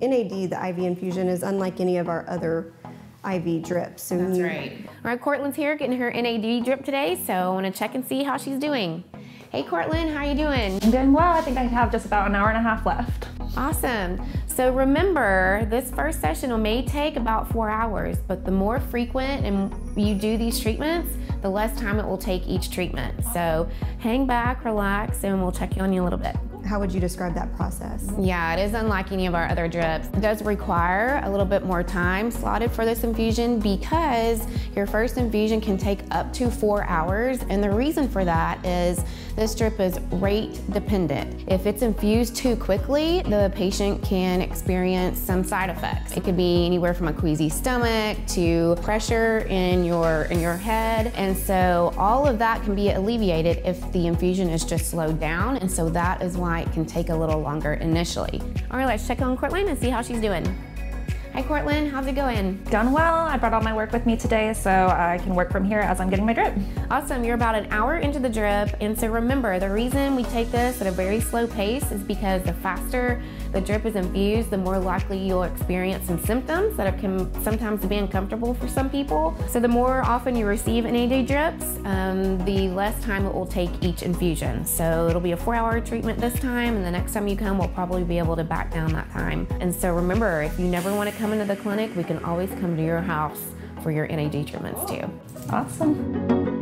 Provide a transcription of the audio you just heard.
NAD, the IV infusion, is unlike any of our other IV drips. So That's right. All right, Cortland's here getting her NAD drip today, so I want to check and see how she's doing. Hey, Cortland, how are you doing? I'm doing well. I think I have just about an hour and a half left. Awesome. So remember, this first session may take about four hours, but the more frequent and you do these treatments, the less time it will take each treatment. So hang back, relax, and we'll check in on you a little bit. How would you describe that process? Yeah, it is unlike any of our other drips. It does require a little bit more time slotted for this infusion because your first infusion can take up to four hours. And the reason for that is this drip is rate dependent. If it's infused too quickly, the patient can experience some side effects. It could be anywhere from a queasy stomach to pressure in your in your head. And so all of that can be alleviated if the infusion is just slowed down. And so that is why it can take a little longer initially. All right, let's check on Cortland and see how she's doing. Hi, Cortland, how's it going? Done well. I brought all my work with me today, so I can work from here as I'm getting my drip. Awesome, you're about an hour into the drip. And so remember, the reason we take this at a very slow pace is because the faster the drip is infused, the more likely you'll experience some symptoms that can sometimes be uncomfortable for some people. So the more often you receive NAD drips, um, the less time it will take each infusion. So it'll be a four hour treatment this time, and the next time you come, we'll probably be able to back down that time. And so remember, if you never want to come into the clinic, we can always come to your house for your NAD treatments too. Awesome.